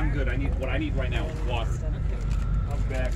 I'm good. I need what I need right now is water. I'm back.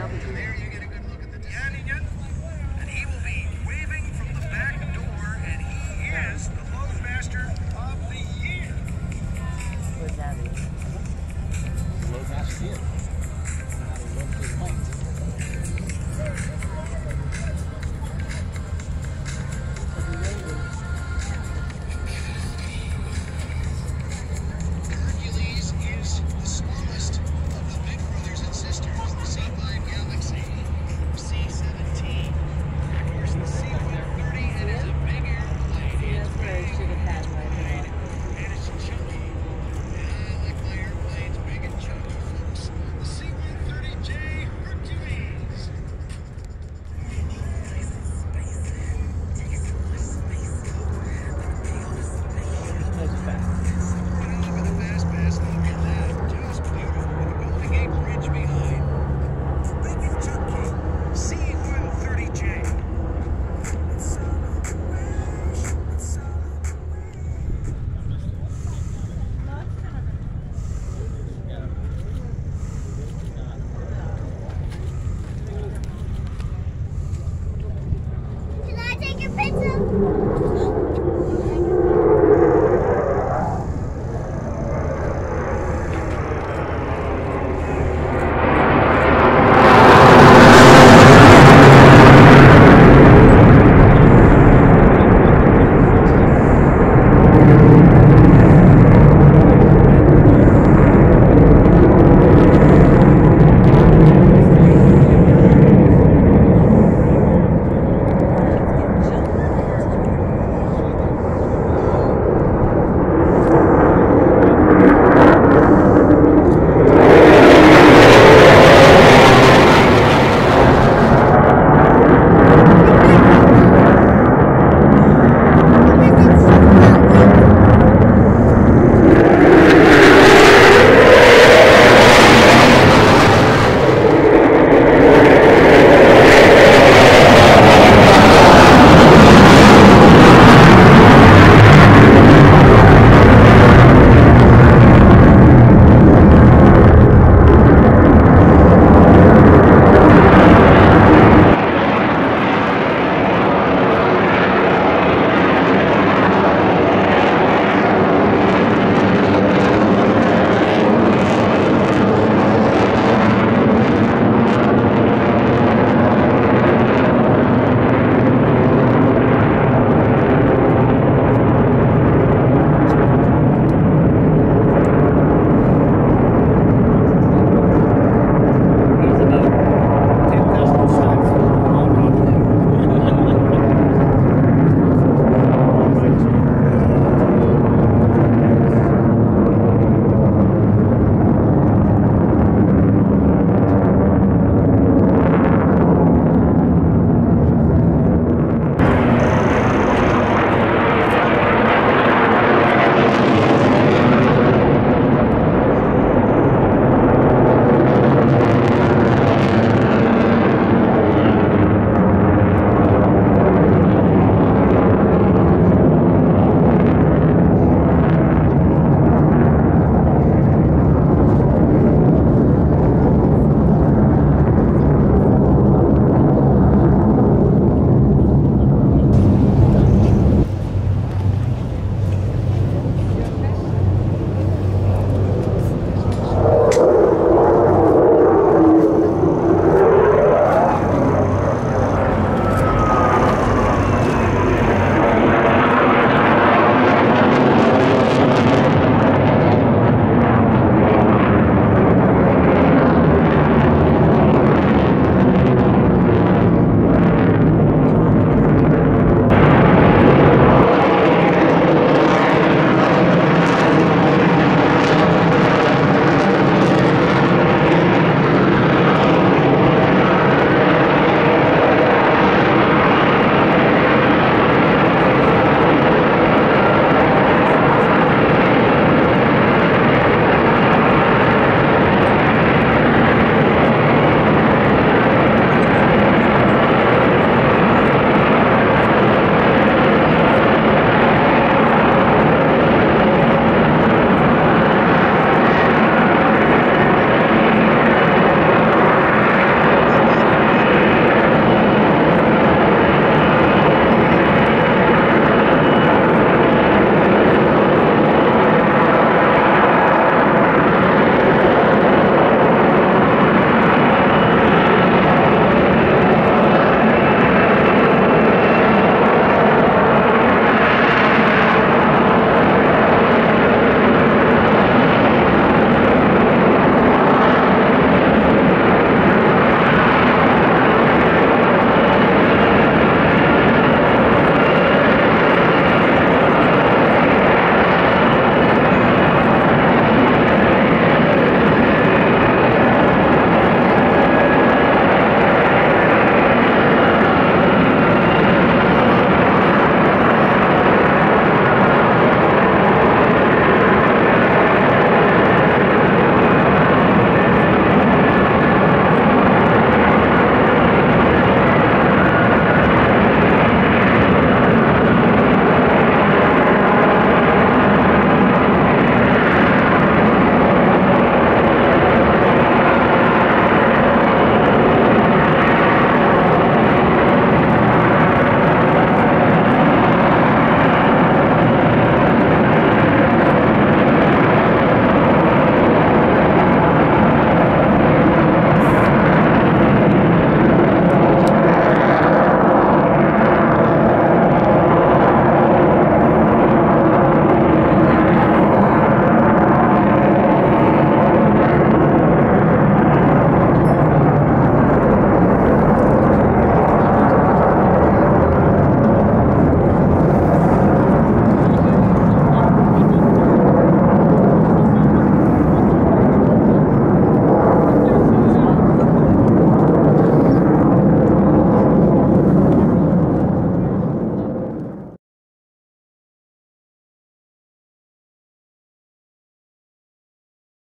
There you go.